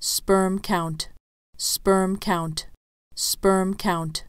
sperm count, sperm count, sperm count.